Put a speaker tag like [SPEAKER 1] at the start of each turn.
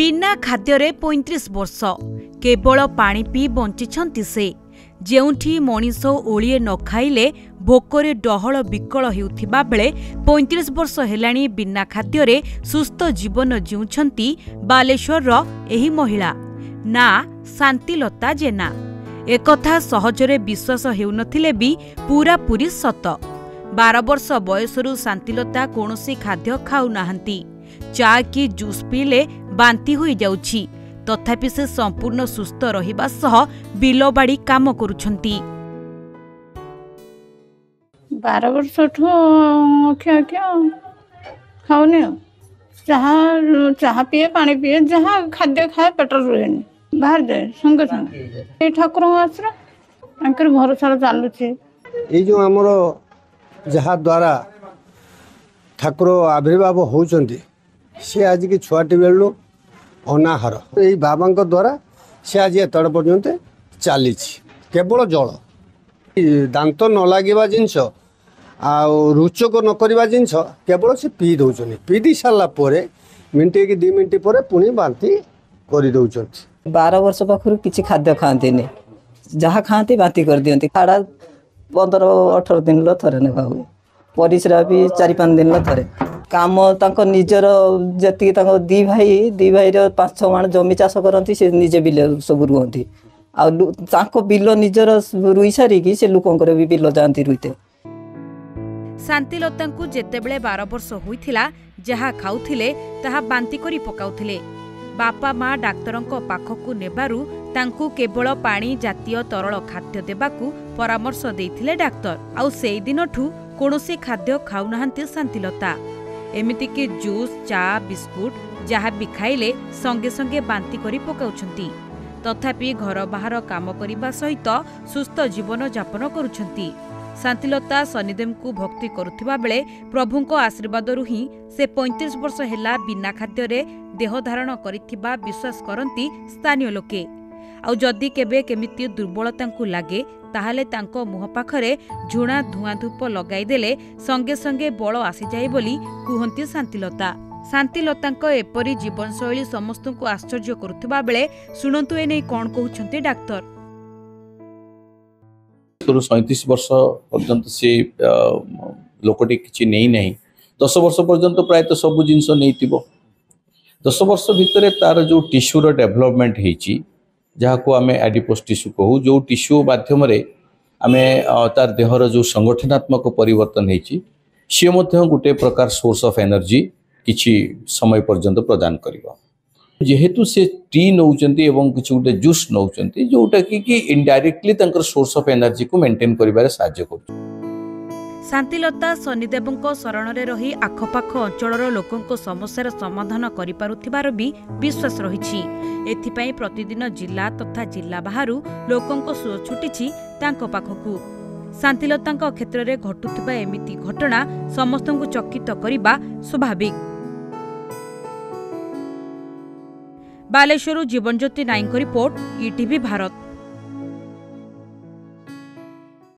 [SPEAKER 1] ବିନା ଖାଦ୍ୟରେ ପଇଁତିରିଶ ବର୍ଷ। କେବଳ ପାଣି ପିଇ ବଞ୍ଚିଛନ୍ତି ସେ। ଯେଉଁଠି ମଣିଷ ଓଳିଏ ନ ଖାଇଲେ ଭୋକରେ ଡହଳ ବିକଳ ହେଉଥିବା ବେଳେ ପଇଁତିରିଶ ବର୍ଷ ହେଲାଣି ବିନା ଖାଦ୍ୟରେ ସୁସ୍ଥ ଜୀବନ ଜିଉଛନ୍ତି ବାଲେଶ୍ୱରର ଏହି ମହିଳା। ନା ଶାନ୍ତିଲତା ଜେନା। ଏକଥା ସହଜରେ ବିଶ୍ୱାସ ହେଉନଥିଲେ ବି ପୂରାପୂରି ସତ। ବାର ବର୍ଷ ବୟସରୁ ଶାନ୍ତିଲତା କୌଣସି ଖାଦ୍ୟ ଖାଉନାହାନ୍ତି। ଚା କି ଜୁସ୍ ପିଇଲେ ବାନ୍ତି ହୋଇଯାଉଛି। ତଥାପି ସେ ସମ୍ପୂର୍ଣ୍ଣ ସୁସ୍ଥ ରହିବା ସହ ବିଲବାଡ଼ି କାମ କରୁଛନ୍ତି।
[SPEAKER 2] ବାର ବର୍ଷଠୁ ଖିଆ ଖିଆ ଆଉ। ଖାଉନି ଆଉ। ଚାହା ଚାହା ପିଏ ପାଣି ପିଏ ଯାହା ଖାଦ୍ୟ ଖାଏ ପେଟରେ ରୁହେନି। ବାହାରି ଯାଏ ସଙ୍ଗେ ସଙ୍ଗେ। ଏଇ ଠାକୁରଙ୍କ ଆଶ୍ରା ତାଙ୍କର ଭରସାରେ ଚାଲୁଛି।
[SPEAKER 3] ଏଇ ଯେଉଁ ଆମର ଯାହା ଦ୍ୱାରା ଠାକୁର ଆବିର୍ଭାବ ହେଉଛନ୍ତି ସେ ଆଜିକି ଛୁଆଟି ବେଳୁ ଅନାହାର। ଏଇ ବାବାଙ୍କ ଦ୍ୱାରା ସେ ଆଜି ଏତେବେଳେ ପର୍ଯ୍ୟନ୍ତ ଚାଲିଛି। କେବଳ ଜଳ। ଦାନ୍ତ ନ ଲାଗିବା ଜିନିଷ ଆଉ ରୁଚକ ନ କରିବା ଜିନିଷ କେବଳ ସେ ପିଇ ଦେଉଛନ୍ତି। ପିଇ ଦେଇ ସାରିଲା ପରେ ମିନିଟ୍ କି ଦୁଇ ମିନିଟ୍ ପରେ ପୁଣି ବାନ୍ତି କରିଦେଉଛନ୍ତି
[SPEAKER 4] ବାର ବର୍ଷ ପାଖରୁ କିଛି ଖାଦ୍ୟ ଖାଆନ୍ତିନି। ଯାହା ଖାଆନ୍ତି ବାନ୍ତି କରିଦିଅନ୍ତି। ଖାଡ଼ା ପନ୍ଦର ଅଠର ଦିନର ଥରେ ନେବା ହୁଏ। ପରିସ୍ରା ବି ଚାରି ପାଞ୍ଚ ଦିନର ଥରେ। କାମ ତାଙ୍କ ନିଜର ଯେତିକି ତାଙ୍କ ଦି ଭାଇ ଦି ଭାଇର ପାଞ୍ଚ ଛଅ ମାଣ ଜମି ଚାଷ କରନ୍ତି ସେ ନିଜେ ବିଲ ସବୁ ରୁହନ୍ତି। ଆଉ ଲୁ- ତାଙ୍କ ବିଲ ନିଜର ରୁଇ ସାରିକି ସେ ଲୋକଙ୍କର ବି ବିଲ ଯାଆନ୍ତି ରୁଇତେ।
[SPEAKER 1] ଶାନ୍ତିଲତାଙ୍କୁ ଯେତେବେଳେ ବାର ବର୍ଷ ହୋଇଥିଲା ଯାହା ଖାଉଥିଲେ ତାହା ବାନ୍ତି କରି ପକାଉଥିଲେ। ବାପା ମା ଡାକ୍ତରଙ୍କ ପାଖକୁ ନେବାରୁ ତାଙ୍କୁ କେବଳ ପାଣି ଜାତୀୟ ତରଳ ଖାଦ୍ୟ ଦେବାକୁ ପରାମର୍ଶ ଦେଇଥିଲେ ଡାକ୍ତର। ଆଉ ସେଇଦିନଠୁ କୌଣସି ଖାଦ୍ୟ ଖାଉନାହାନ୍ତି ଶାନ୍ତିଲତା। ଏମିତିକି ଜୁସ୍ ଚା ବିସ୍କୁଟ ଯାହା ବି ଖାଇଲେ ସଙ୍ଗେ ସଙ୍ଗେ ବାନ୍ତି କରି ପକାଉଛନ୍ତି। ତଥାପି ଘର ବାହାର କାମ କରିବା ସହିତ ସୁସ୍ଥ ଜୀବନ ଯାପନ କରୁଛନ୍ତି। ଶାନ୍ତିଲତା ଶନିଦେବଙ୍କୁ ଭକ୍ତି କରୁଥିବା ବେଳେ ପ୍ରଭୁଙ୍କ ଆଶୀର୍ବାଦରୁ ହିଁ ସେ ପଇଁତିରିଶ ବର୍ଷ ହେଲା ବିନା ଖାଦ୍ୟରେ ଦେହ ଧାରଣ କରିଥିବା ବିଶ୍ୱାସ କରନ୍ତି ସ୍ଥାନୀୟ ଲୋକେ। ଆଉ ଯଦି କେବେ କେମିତି ଦୁର୍ବଳତାଙ୍କୁ ଲାଗେ ତାହେଲେ ତାଙ୍କ ମୁହଁ ପାଖରେ ଝୁଣା ଧୂଆଁ ଧୂପ ଲଗାଇଦେଲେ ସଙ୍ଗେ ସଙ୍ଗେ ବଳ ଆସିଯାଏ ବୋଲି କୁହନ୍ତି ଶାନ୍ତିଲତା। ଶାନ୍ତିଲତାଙ୍କ ଏପରି ଜୀବନଶୈଳୀ ସମସ୍ତଙ୍କୁ ଆଶ୍ଚର୍ଯ୍ୟ କରୁଥିବା ବେଳେ ଶୁଣନ୍ତୁ ଏ ନେଇ କ'ଣ କହୁଛନ୍ତି ଡାକ୍ତର।
[SPEAKER 5] ସଇଁତିରିଶ ବର୍ଷ ପର୍ଯ୍ୟନ୍ତ ସେ ଲୋକଟି କିଛି ନେଇନାହିଁ ଦଶ ବର୍ଷ ପର୍ଯ୍ୟନ୍ତ ପ୍ରାୟତଃ ସବୁ ଜିନିଷ ନେଇଥିବ। ଦଶ ବର୍ଷ ଭିତରେ ତାର ଯେଉଁ ଟିସ୍ୟୁର ଡେଭଲପମେଣ୍ଟ ହେଇଛି ଯାହାକୁ ଆମେ ଆଡିପୋସ୍ ଟିସ୍ୟୁ କହୁ ଯେଉଁ ଟିସ୍ୟୁ ମାଧ୍ୟମରେ ଆମେ ଅ, ତାର ଦେହର ଯେଉଁ ସଂଗଠନାତ୍ମକ ପରିବର୍ତ୍ତନ ହେଇଛି ସିଏ ମଧ୍ୟ ଗୋଟେ ପ୍ରକାର ସୋର୍ସ ଅଫ୍ ଏନର୍ଜି କିଛି ସମୟ ପର୍ଯ୍ୟନ୍ତ ପ୍ରଦାନ କରିବ। ଯେହେତୁ ସେ ଟି ନେଉଛନ୍ତି ଏବଂ କିଛି ଗୋଟେ ଜୁସ୍ ନେଉଛନ୍ତି ଯେଉଁଟାକି କି ଇନଡାଇରେକ୍ଟଲି ତାଙ୍କର ସୋର୍ସ ଅଫ୍ ଏନର୍ଜିକୁ ମେଣ୍ଟେନ୍ କରିବାରେ ସାହାଯ୍ୟ କରୁଛି।
[SPEAKER 1] ଶାନ୍ତିଲତା ଶନିଦେବଙ୍କ ଶରଣରେ ରହି ଆଖପାଖ ଅଞ୍ଚଳର ଲୋକଙ୍କ ସମସ୍ୟାର ସମାଧାନ କରିପାରୁଥିବାର ବି ବିଶ୍ୱାସ ରହିଛି। ଏଥିପାଇଁ ପ୍ରତିଦିନ ଜିଲ୍ଲା ତଥା ଜିଲ୍ଲା ବାହାରୁ ଲୋକଙ୍କ ସୁଅ ଛୁଟିଛି ତାଙ୍କ ପାଖକୁ। ଶାନ୍ତିଲତାଙ୍କ କ୍ଷେତ୍ରରେ ଘଟୁଥିବା ଏମିତି ଘଟଣା ସମସ୍ତଙ୍କୁ ଚକିତ କରିବା ସ୍ୱାଭାବିକ। ବାଲେଶ୍ୱରରୁ ଜୀବନଜ୍ୟୋତି ନାଇଙ୍କ ରିପୋର୍ଟ ଇଟିଭି ଭାରତ।